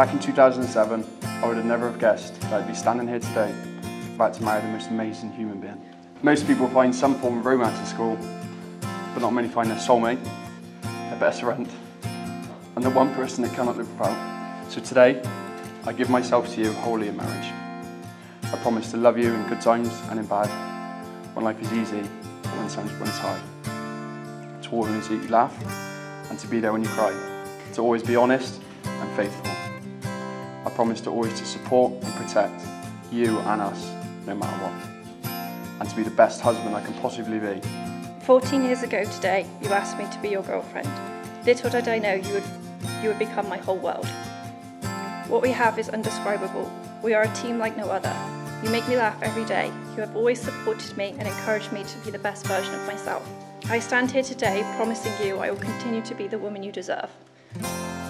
Back in 2007, I would have never have guessed that I'd be standing here today about to marry the most amazing human being. Most people find some form of romance in school, but not many find their soulmate, their best friend, and the one person they cannot live without. So today, I give myself to you wholly in marriage. I promise to love you in good times and in bad, when life is easy or when sun runs high. To always make you laugh and to be there when you cry. To always be honest and faithful. I promise to always to support and protect you and us, no matter what. And to be the best husband I can possibly be. 14 years ago today, you asked me to be your girlfriend. Little did I know you would, you would become my whole world. What we have is indescribable. We are a team like no other. You make me laugh every day. You have always supported me and encouraged me to be the best version of myself. I stand here today promising you I will continue to be the woman you deserve.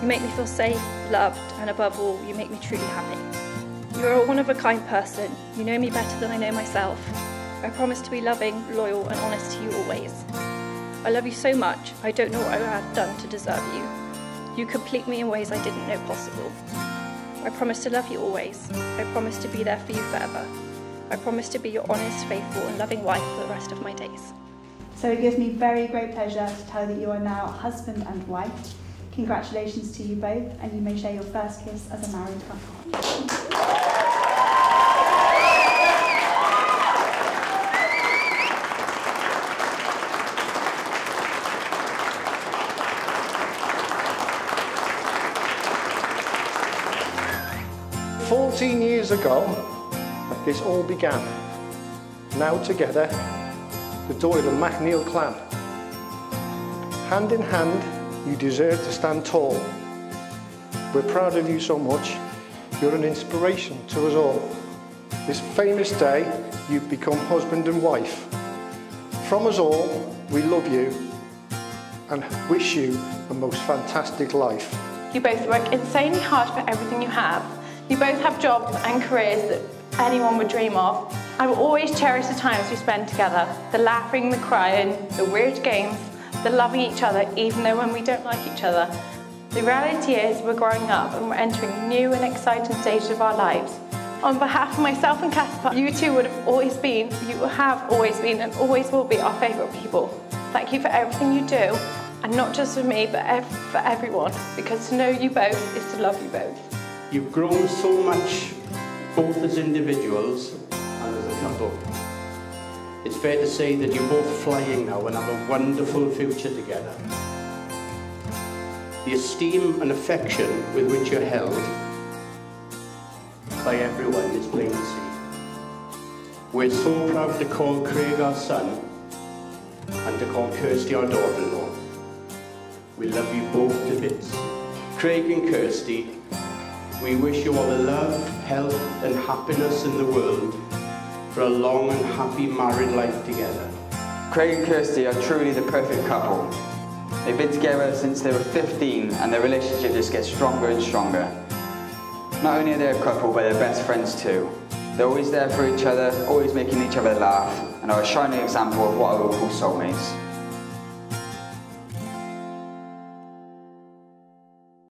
You make me feel safe, loved, and above all, you make me truly happy. You are a one-of-a-kind person. You know me better than I know myself. I promise to be loving, loyal, and honest to you always. I love you so much, I don't know what I have done to deserve you. You complete me in ways I didn't know possible. I promise to love you always. I promise to be there for you forever. I promise to be your honest, faithful, and loving wife for the rest of my days. So it gives me very great pleasure to tell you that you are now husband and wife. Congratulations to you both, and you may share your first kiss as a married couple. Fourteen years ago, this all began. Now together, the Doyle and MacNeil clan. Hand in hand, you deserve to stand tall. We're proud of you so much. You're an inspiration to us all. This famous day, you've become husband and wife. From us all, we love you and wish you a most fantastic life. You both work insanely hard for everything you have. You both have jobs and careers that anyone would dream of. I will always cherish the times we spend together, the laughing, the crying, the weird games, the loving each other even though when we don't like each other. The reality is we're growing up and we're entering new and exciting stages of our lives. On behalf of myself and Caspar, you two would have always been, you have always been and always will be our favourite people. Thank you for everything you do, and not just for me, but ev for everyone, because to know you both is to love you both. You've grown so much, both as individuals and as a couple. It's fair to say that you're both flying now and have a wonderful future together. The esteem and affection with which you're held by everyone is plain to see. We're so proud to call Craig our son and to call Kirsty our daughter-in-law. We love you both to bits. Craig and Kirsty, we wish you all the love, health and happiness in the world for a long and happy married life together. Craig and Kirsty are truly the perfect couple. They've been together since they were 15 and their relationship just gets stronger and stronger. Not only are they a couple, but they're best friends too. They're always there for each other, always making each other laugh, and are a shining example of what I would call soulmates.